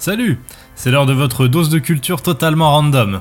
Salut C'est l'heure de votre dose de culture totalement random.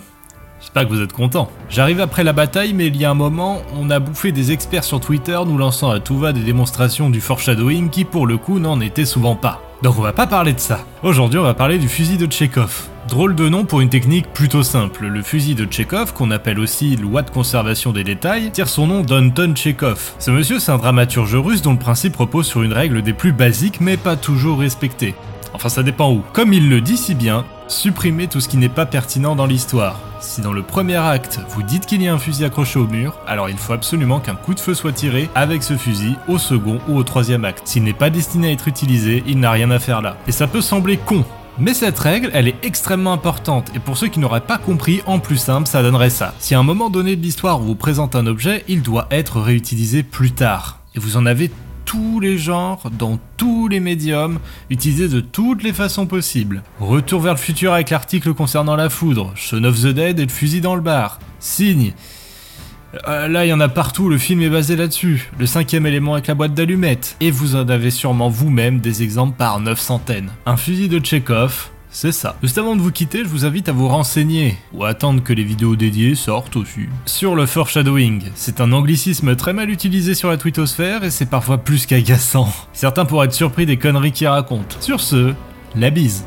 J'espère que vous êtes contents. J'arrive après la bataille, mais il y a un moment, on a bouffé des experts sur Twitter nous lançant à tout va des démonstrations du foreshadowing qui pour le coup n'en étaient souvent pas. Donc on va pas parler de ça. Aujourd'hui on va parler du fusil de Tchekhov. Drôle de nom pour une technique plutôt simple. Le fusil de Tchekhov, qu'on appelle aussi loi de conservation des détails, tire son nom d'Anton Tchekhov. Ce monsieur c'est un dramaturge russe dont le principe repose sur une règle des plus basiques mais pas toujours respectée. Enfin, ça dépend où. Comme il le dit si bien, supprimez tout ce qui n'est pas pertinent dans l'histoire. Si dans le premier acte, vous dites qu'il y a un fusil accroché au mur, alors il faut absolument qu'un coup de feu soit tiré avec ce fusil au second ou au troisième acte. S'il n'est pas destiné à être utilisé, il n'a rien à faire là. Et ça peut sembler con, mais cette règle, elle est extrêmement importante, et pour ceux qui n'auraient pas compris, en plus simple, ça donnerait ça. Si à un moment donné de l'histoire vous présente un objet, il doit être réutilisé plus tard. Et vous en avez tous les genres, dans tous les médiums, utilisés de toutes les façons possibles. Retour vers le futur avec l'article concernant la foudre, Shaun of the Dead et le fusil dans le bar. Signe. Euh, là, il y en a partout, le film est basé là-dessus. Le cinquième élément avec la boîte d'allumettes. Et vous en avez sûrement vous-même des exemples par neuf centaines. Un fusil de Chekhov, c'est ça. Juste avant de vous quitter, je vous invite à vous renseigner, ou à attendre que les vidéos dédiées sortent aussi, sur le foreshadowing. C'est un anglicisme très mal utilisé sur la twittosphère et c'est parfois plus qu'agaçant. Certains pourraient être surpris des conneries qu'il raconte. Sur ce, la bise.